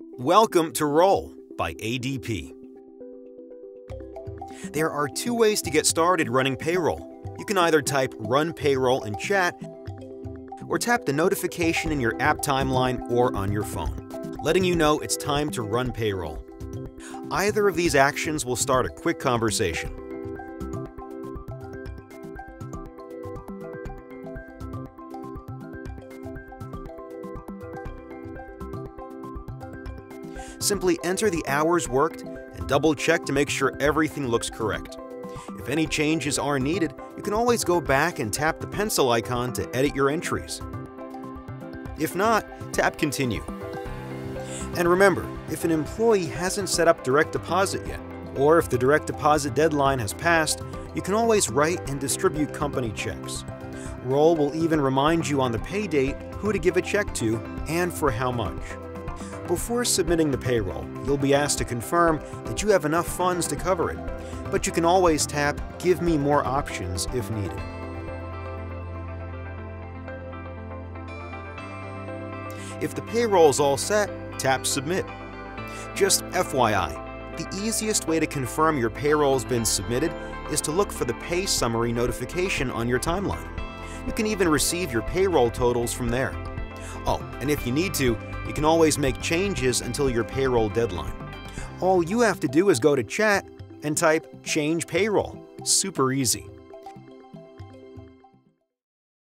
Welcome to Roll by ADP. There are two ways to get started running payroll. You can either type Run Payroll in chat or tap the notification in your app timeline or on your phone, letting you know it's time to run payroll. Either of these actions will start a quick conversation. Simply enter the hours worked and double check to make sure everything looks correct. If any changes are needed, you can always go back and tap the pencil icon to edit your entries. If not, tap Continue. And remember, if an employee hasn't set up direct deposit yet, or if the direct deposit deadline has passed, you can always write and distribute company checks. Roll will even remind you on the pay date who to give a check to and for how much. Before submitting the payroll, you'll be asked to confirm that you have enough funds to cover it, but you can always tap Give me more options if needed. If the payroll is all set, tap Submit. Just FYI, the easiest way to confirm your payroll's been submitted is to look for the pay summary notification on your timeline. You can even receive your payroll totals from there. Oh, and if you need to, you can always make changes until your payroll deadline. All you have to do is go to chat and type change payroll. Super easy.